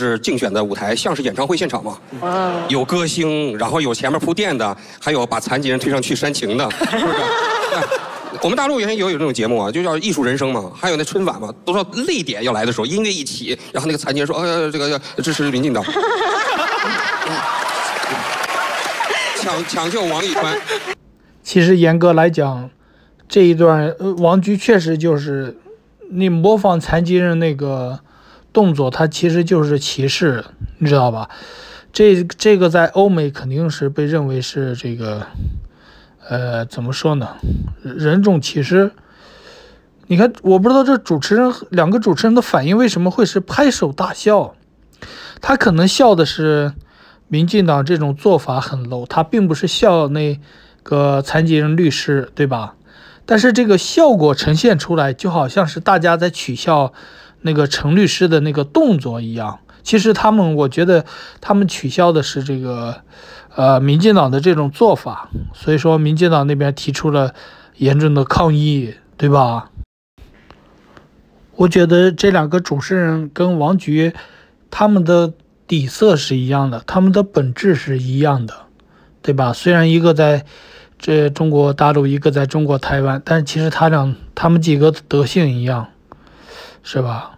是竞选的舞台，像是演唱会现场嘛？有歌星，然后有前面铺垫的，还有把残疾人推上去煽情的，是不是？我们大陆原先也有这种节目啊，就叫艺术人生嘛，还有那春晚嘛，都说泪点要来的时候，音乐一起，然后那个残疾人说：“呃，这个要支持民进党，抢抢救王沥川。”其实严格来讲，这一段呃王菊确实就是你模仿残疾人那个动作，它其实就是歧视，你知道吧？这这个在欧美肯定是被认为是这个。呃，怎么说呢？人种歧视。你看，我不知道这主持人两个主持人的反应为什么会是拍手大笑。他可能笑的是民进党这种做法很 low，他并不是笑那个残疾人律师，对吧？但是这个效果呈现出来，就好像是大家在取笑那个陈律师的那个动作一样。其实他们，我觉得他们取消的是这个。呃，民进党的这种做法，所以说民进党那边提出了严重的抗议，对吧？我觉得这两个主持人跟王菊他们的底色是一样的，他们的本质是一样的，对吧？虽然一个在这中国大陆，一个在中国台湾，但其实他俩他们几个德性一样，是吧？